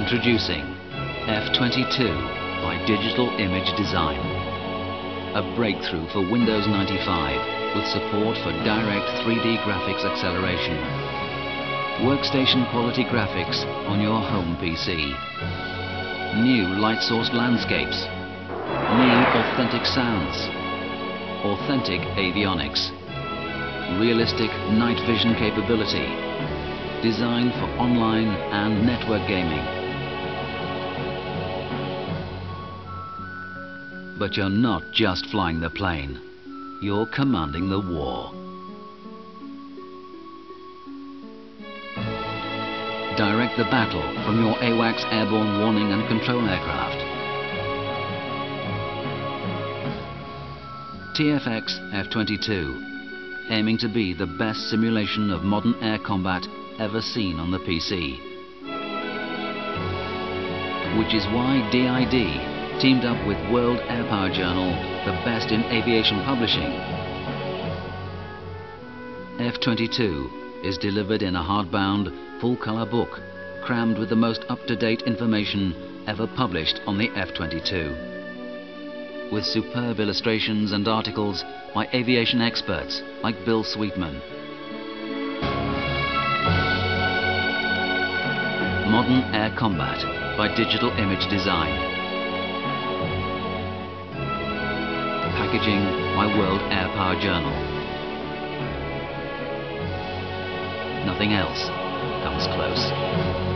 Introducing F22 by Digital Image Design. A breakthrough for Windows 95 with support for direct 3D graphics acceleration. Workstation quality graphics on your home PC. New light-sourced landscapes. New authentic sounds. Authentic avionics. Realistic night vision capability. Designed for online and network gaming. But you're not just flying the plane. You're commanding the war. Direct the battle from your AWACS airborne warning and control aircraft. TFX F-22, aiming to be the best simulation of modern air combat ever seen on the PC. Which is why DID teamed up with World Air Power Journal, the best in aviation publishing. F-22 is delivered in a hardbound, full-color book, crammed with the most up-to-date information ever published on the F-22 with superb illustrations and articles by aviation experts like Bill Sweetman. Modern Air Combat by Digital Image Design. Packaging by World Air Power Journal. Nothing else comes close.